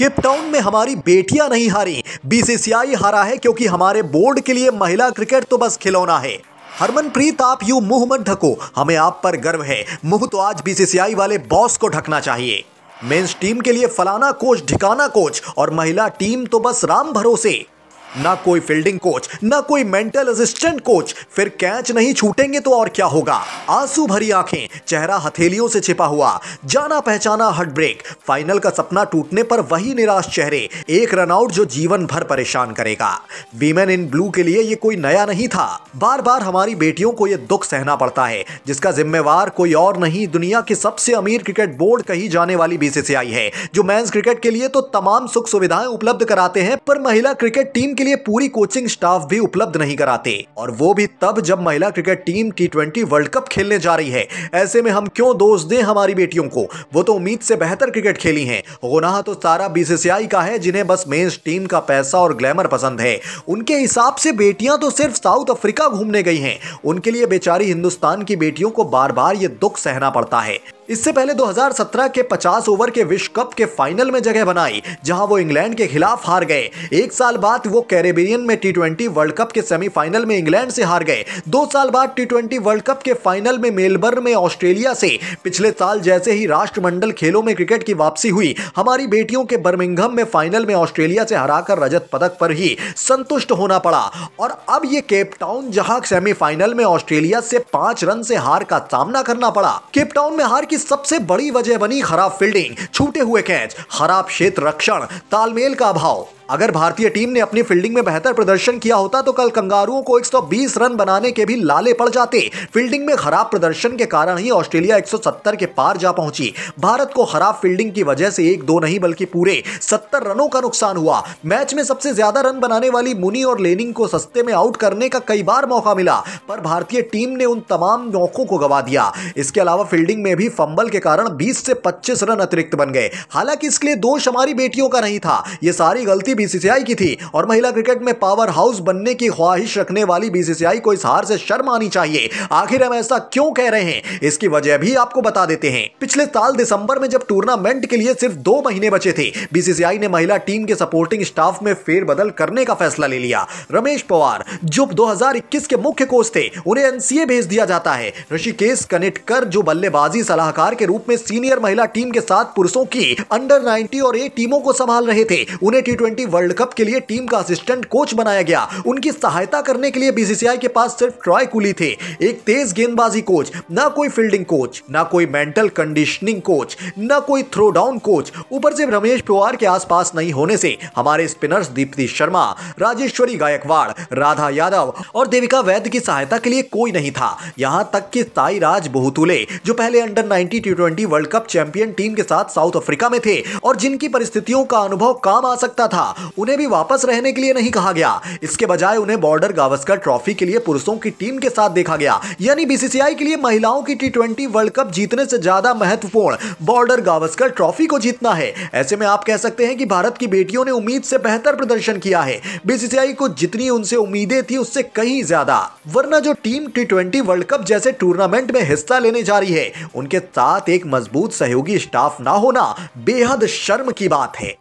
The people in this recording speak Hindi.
केप टाउन में हमारी बेटियाँ नहीं हारी। बीसीसीआई हारा है क्योंकि हमारे बोर्ड के लिए महिला क्रिकेट तो बस खिलौना है। हरमनप्रीत, आप यू मुँह मत ढको। हमें आप पर गर्व है। मुँह तो आज बीसीसीआई वाले बॉस को ढकना चाहिए। मेंस टीम के लिए फलाना कोच, ढिकाना कोच और महिला टीम तो बस राम भरोसे। ना कोई फील्डिंग कोच ना कोई मेंटल असिस्टेंट कोच फिर कैच नहीं छूटेंगे तो और क्या होगा? आँसू भरी आँखें, चेहरा हथेलियों से छिपा हुआ। जाना पहचाना हट ब्रेक फाइनल का सपना टूटने पर वही निराश चेहरे, एक रनआउट जो जीवन भर परेशान करेगा। वीमेन इन ब्लू के लिए ये कोई नया नहीं था। बार बार हमारी बेटियों को यह दुख सहना पड़ता है, जिसका जिम्मेवार कोई और नहीं। दुनिया की सबसे अमीर क्रिकेट बोर्ड कही जाने वाली बीसीसीआई है, जो मैं क्रिकेट के लिए तो तमाम सुख सुविधाएँ उपलब्ध कराते हैं, पर महिला क्रिकेट टीम के लिए पूरी कोचिंग स्टाफ भी उपलब्ध नहीं कराते। और वो भी तब जब महिला cricket team T twenty world cup खेलने जा रही है। ऐसे में हम क्यों दोष दें हमारी बेटियों को? वो तो उम्मीद से बेहतर क्रिकेट खेली हैं। गुनाह तो सारा बीसीसीआई का है, जिन्हें बस मेन्स टीम का पैसा और ग्लैमर पसंद है। उनके हिसाब से बेटियाँ तो सिर्फ़ साउथ अफ्रीका घूमने गई हैं। उनके लिए बेचारी हिंदुस्तान की बेटियों को बार बार ये दुख सहना पड़ता है। इससे पहले 2017 के 50 ओवर के विश्व कप के फाइनल में जगह बनाई, जहाँ वो इंग्लैंड के खिलाफ हार गए। एक साल बाद वो कैरेबियन में टी वर्ल्ड कप के सेमीफाइनल में इंग्लैंड से हार गए। दो साल बाद टी वर्ल्ड कप के फाइनल में मेलबर्न में ऑस्ट्रेलिया से, पिछले साल जैसे ही राष्ट्रमंडल खेलों में क्रिकेट की वापसी हुई, हमारी बेटियों के बर्मिंघम में फाइनल में ऑस्ट्रेलिया से हराकर रजत पदक पर ही संतुष्ट होना पड़ा। और अब ये केप टाउन, जहाँ सेमीफाइनल में ऑस्ट्रेलिया से पाँच रन से हार का सामना करना पड़ा। केपटाउन में हार की सबसे बड़ी वजह बनी खराब फील्डिंग छूटे हुए कैच खराब क्षेत्र रक्षण, तालमेल का अभाव। अगर भारतीय टीम ने अपनी फील्डिंग में बेहतर प्रदर्शन किया होता तो कल कंगारुओं को 120 रन बनाने के भी लाले पड़ जाते। फील्डिंग में खराब प्रदर्शन के कारण ही ऑस्ट्रेलिया 170 के पार जा पहुँची। भारत को खराब फील्डिंग की वजह से एक दो नहीं बल्कि पूरे 70 रनों का नुकसान हुआ। मैच में सबसे ज़्यादा रन बनाने वाली मुनी और लेनिंग को सस्ते में आउट करने का कई बार मौका मिला, पर भारतीय टीम ने उन तमाम मौकों को गवा दिया। इसके अलावा फील्डिंग में भी फंबल के कारण बीस से पच्चीस रन अतिरिक्त बन गए। हालाँकि इसके लिए दोष हमारी बेटियों का नहीं था। यह सारी गलती बीसीसीआई की थी और महिला क्रिकेट में पावर हाउस बनने की ख्वाहिश रखने वाली बीसीसीआई को इस हार से शर्म आनी चाहिए। आखिर हम ऐसा क्यों कह रहे हैं? इसकी वजह भी आपको बता देते हैं। पिछले साल दिसंबर में जब टूर्नामेंट के लिए सिर्फ़ दो महीने बचे थे, बीसीसीआई ने महिला टीम के सपोर्टिंग स्टाफ में फेरबदल करने का फैसला ले लिया। रमेश पवार, जो 2021 के मुख्य कोच थे, उन्हें एनसीए भेज दिया जाता है। ऋषिकेश कनिटकर, जो बल्लेबाजी सलाहकार के रूप में सीनियर महिला टीम के साथ पुरुषों की अंडर 90 और ए टीमों को संभाल रहे थे, उन्हें टी वर्ल्ड कप के लिए टीम का असिस्टेंट कोच बनाया गया। उनकी सहायता करने के लिए बीसीसीआई के पास सिर्फ़ ट्रॉय कुली थे। एक तेज गेंदबाजी कोच, ना कोई फील्डिंग कोच, ना कोई मेंटल कंडीशनिंग कोच, ना कोई थ्रो डाउन कोच। ऊपर से रमेश पवार के आसपास नहीं होने से हमारे स्पिनर्स दीप्ति शर्मा, राजेश्वरी गायकवाड़, राधा यादव और देविका वैद्य की सहायता के लिए कोई नहीं था। यहाँ तक कि साई राज बहुतुले, जो पहले under 90 T world cup champion team के साथ साउथ अफ्रीका में थे और जिनकी परिस्थितियों का अनुभव काम आ सकता था। उन्हें भी वापस रहने के लिए नहीं कहा गया। इसके बजाय उन्हें बॉर्डर गावस्कर ट्रॉफी के लिए पुरुषों की टीम के साथ देखा गया। यानी बीसीसीआई के लिए महिलाओं की टी वर्ल्ड कप जीतने से ज़्यादा महत्वपूर्ण बॉर्डर गावस्कर ट्रॉफी को जीतना है। ऐसे में आप कह सकते हैं कि भारत की बेटियों ने उम्मीद से बेहतर प्रदर्शन किया है। बीसीसीआई को जितनी उनसे उम्मीदें थी, उससे कहीं ज़्यादा। वरना जो टीम टी वर्ल्ड कप जैसे टूर्नामेंट में हिस्सा लेने जा रही है, उनके साथ एक मज़बूत सहयोगी स्टाफ ना होना बेहद शर्म की बात है।